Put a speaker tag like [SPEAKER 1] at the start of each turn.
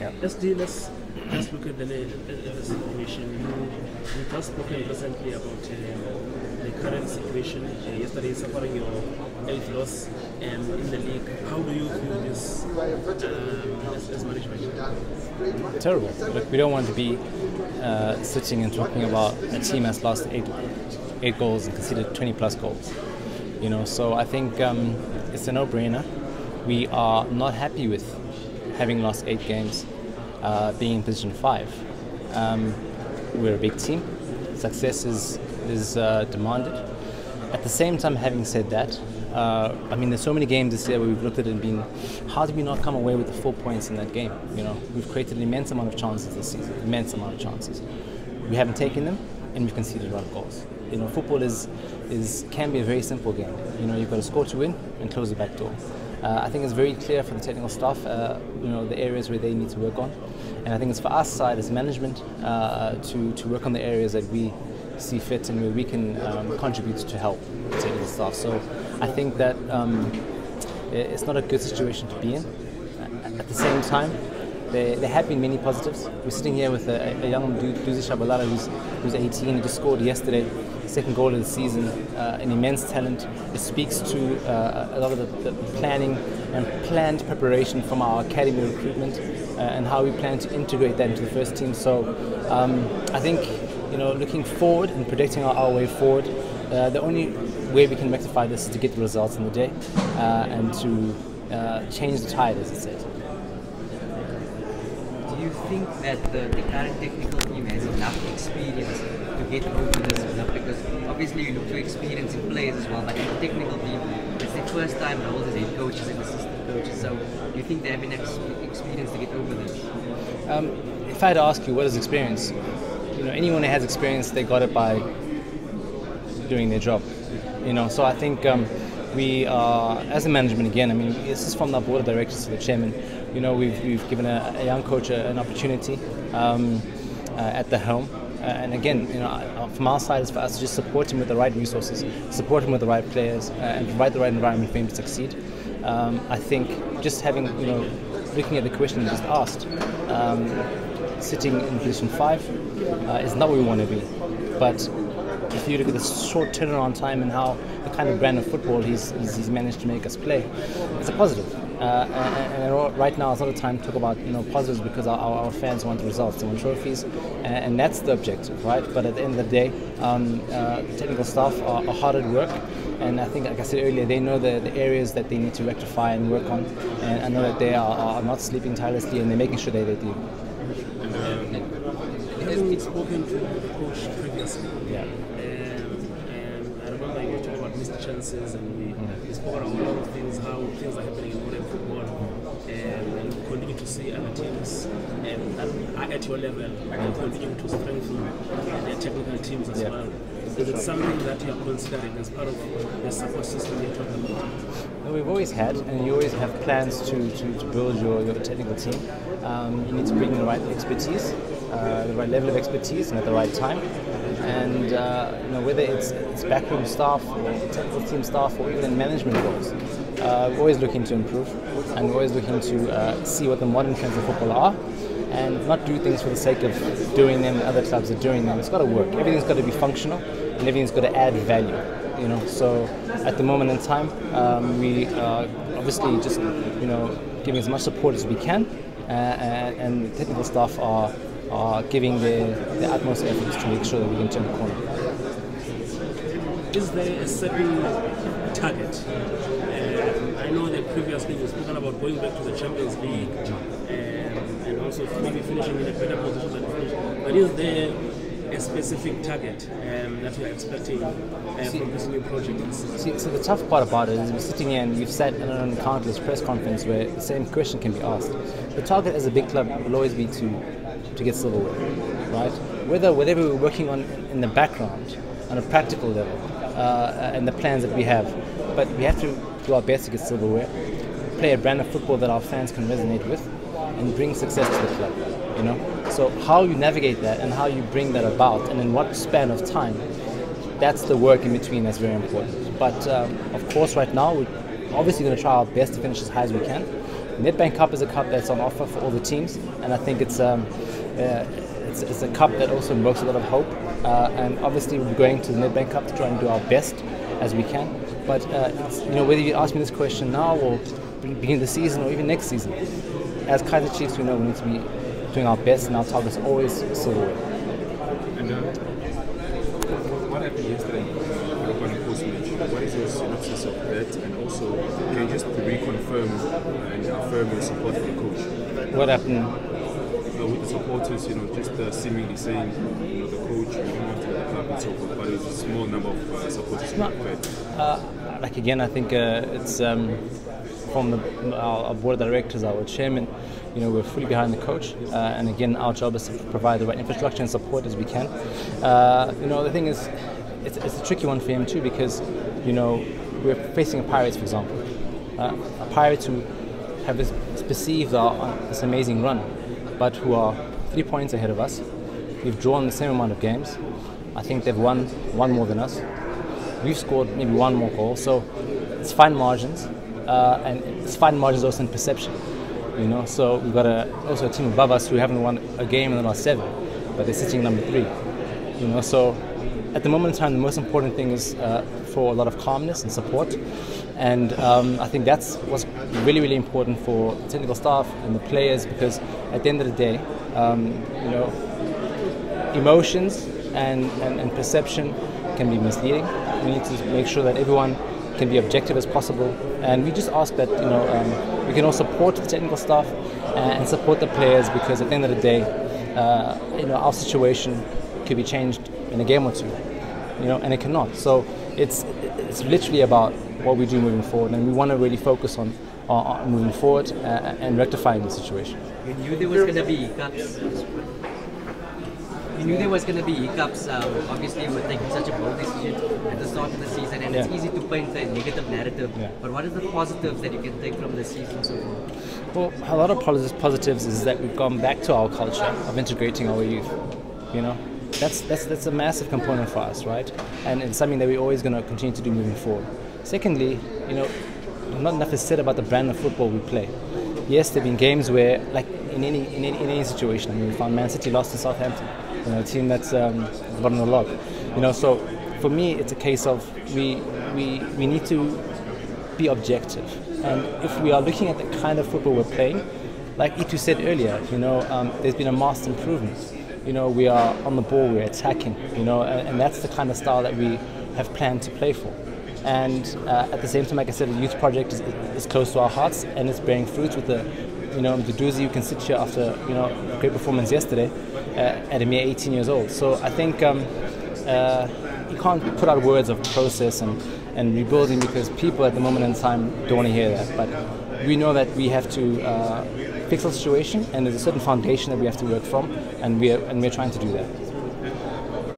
[SPEAKER 1] Yeah.
[SPEAKER 2] SD, let's let's look at the, the situation. You, just spoken recently about uh, the current situation. Uh, yesterday, suffering your eighth loss um, in the league. How do you view this um, as, as management?
[SPEAKER 1] Terrible. Look, we don't want to be uh, sitting and talking about a team that's lost eight eight goals and conceded 20 plus goals. You know, so I think um, it's a no-brainer. We are not happy with having lost eight games, uh, being in position five. Um, we're a big team. Success is is uh, demanded. At the same time, having said that, uh, I mean, there's so many games this year where we've looked at it and been, how did we not come away with the four points in that game? You know, we've created an immense amount of chances this season, immense amount of chances. We haven't taken them, and we've conceded a lot of goals. You know, football is is can be a very simple game. You know, you've got to score to win and close the back door. Uh, I think it's very clear for the technical staff, uh, you know, the areas where they need to work on, and I think it's for us side as management uh, to to work on the areas that we see fit and where we can um, contribute to help the technical staff. So I think that um, it's not a good situation to be in. At the same time, there, there have been many positives. We're sitting here with a, a young Duzi Shabalala who's, who's 18 he just scored yesterday, second goal of the season, uh, an immense talent. It speaks to uh, a lot of the, the, planning and planned preparation from our academy recruitment uh, and how we plan to integrate that into the first team. So um, I think, you know, looking forward and predicting our, our way forward, uh, the only way we can rectify this is to get the results in the day uh, and to uh, change the tide, as it says
[SPEAKER 3] think that the, the current technical team has enough experience to get over this enough? Because obviously you look to experience in players as well, but in the technical team, it's their first time roles as head coaches and assistant coaches. So do you think they have enough experience to get over this?
[SPEAKER 1] Um, if I had to ask you, what is experience? You know, anyone that has experience, they got it by doing their job. You know, so I think um, we are, as a management again, I mean, this is from the board of directors to the chairman you know, we've, we've given a, a young coach a, an opportunity um, uh, at the helm. Uh, and again, you know, uh, from our side, it's for us to just support him with the right resources, support him with the right players, uh, and provide the right environment for him to succeed. Um, I think just having, you know, looking at the question just asked, um, sitting in position five uh, is not where we want to be. But if you look at the short turnaround time and how the kind of brand of football he's, he's, he's managed to make us play, it's a positive. Uh, and, and, right now it's not a time to talk about you know positives because our, our fans want results, they want trophies, and, and, that's the objective, right? But at the end of the day, um, uh, technical staff are, are, hard at work, and I think, like I said earlier, they know the, the areas that they need to rectify and work on, and I know that they are, are not sleeping tirelessly and they're making sure that they do.
[SPEAKER 2] Having spoken to the coach previously,
[SPEAKER 1] yeah.
[SPEAKER 2] Missed chances and we, mm. we spoke about a lot of things, how things are happening in modern football, um, and we continue to see other teams um, that are at your level and continue to strengthen their technical teams as
[SPEAKER 1] yeah.
[SPEAKER 2] well. Is it something that you are considering as part of the support system you're talking about?
[SPEAKER 1] We've always had, and you always have plans to, to, to build your, your technical team. Um, you need to bring in the right expertise, uh, the right level of expertise, and at the right time. And uh, you know, whether it's, it's backroom staff or technical team staff or even management roles, uh, always looking to improve, and always looking to uh, see what the modern trends of football are and not do things for the sake of doing them. Other clubs are doing them. It's got to work. Everything's got to be functional, and everything's got to add value. You know. So at the moment in time, um, we are obviously just you know giving as much support as we can, uh, and technical staff are are giving their, their utmost efforts to make sure that we can turn the corner.
[SPEAKER 2] Is there a certain target? Um, I know that previously we've spoken about going back to the Champions League and also maybe finishing in a better position. But is there a specific target um, that you're expecting uh, see, from this new project?
[SPEAKER 1] See, so the tough part about it is we're sitting here and we've sat in an countless press conference where the same question can be asked. The target as a big club will always be to to get silverware, right? Whether whatever we're working on in the background, on a practical level, uh, and the plans that we have, but we have to do our best to get silverware, play a brand of football that our fans can resonate with, and bring success to the club. You know, so how you navigate that and how you bring that about, and in what span of time, that's the work in between that's very important. But um, of course, right now we're obviously going to try our best to finish as high as we can. Nedbank Cup is a cup that's on offer for all the teams, and I think it's um, it's, it's, a cup that also invokes a lot of hope. Uh, and obviously, we're going to the Nedbank Cup to try and do our best as we can. But uh, you know, whether you ask me this question now or beginning of the season or even next season, as Kaizer Chiefs, we know we need to be doing our best, and our target is always silverware.
[SPEAKER 4] And uh, what happened yesterday? What is your synopsis of that? And also, can you just reconfirm and affirm your support for the coach?
[SPEAKER 1] What happened?
[SPEAKER 4] Uh, with the supporters, you know, just uh, seemingly saying, you know, the coach, we don't want to the club and so forth, but it's a small number of uh, supporters.
[SPEAKER 1] Not, uh, like again, I think uh, it's um, from the, our, board of directors, our chairman. You know, we're fully behind the coach, uh, and again, our job is to provide the right infrastructure and support as we can. Uh, you know, the thing is, it's, it's, a tricky one for him too because, you know, we're facing a Pirates, for example, a Pirates who have this perceived our, this amazing run, but who are three points ahead of us. We've drawn the same amount of games. I think they've won one more than us. We've scored maybe one more goal, so it's fine margins, uh, and it's fine margins also in perception. You know, so we've got a, also a team above us who haven't won a game in the last seven, but they're sitting number three. You know, so at the moment in time, the most important thing is uh, for a lot of calmness and support, and um, I think that's what's really, really important for the technical staff and the players because at the end of the day, um, you know, emotions and, and, and perception can be misleading. We need to make sure that everyone can be objective as possible. And we just ask that you know um, we can all support the technical staff and support the players because at the end of the day, uh, you know our situation could be changed in a game or two, you know, and it cannot. So it's it's literally about what we do moving forward, and we want to really focus on, on moving forward uh, and rectifying the situation.
[SPEAKER 3] You knew there was going to be hiccups you knew there was going to be hiccups. Um, obviously, we're taking such a bold decision at the start of the season, and yeah. it's easy to paint a negative narrative. Yeah. But what are the positives that you can take from the season so far?
[SPEAKER 1] Well, a lot of positives is that we've gone back to our culture of integrating our youth. You know, that's that's that's a massive component for us, right? And it's something that we're always going to continue to do moving forward. Secondly, you know, not enough is said about the brand of football we play. Yes, there've been games where, like in any in any, in any situation, I mean, we found Man City lost to Southampton you know, a team that's um, bottom of the log. You know, so for me, it's a case of we we we need to be objective, and if we are looking at the kind of football we're playing, like Itu said earlier, you know, um, there's been a marked improvement. You know, we are on the ball, we're attacking. You know, and, and that's the kind of style that we have planned to play for. And uh, at the same time, like I said, the youth project is, is close to our hearts, and it's bearing fruits with the you know, the Duzi, you can sit here after, you know, great performance yesterday uh, at a mere 18 years old. So I think um, uh, you can't put out words of process and, and rebuilding because people at the moment in time don't want to hear that. But we know that we have to uh, fix the situation and there's a certain foundation that we have to work from and we're, and we're trying to do that.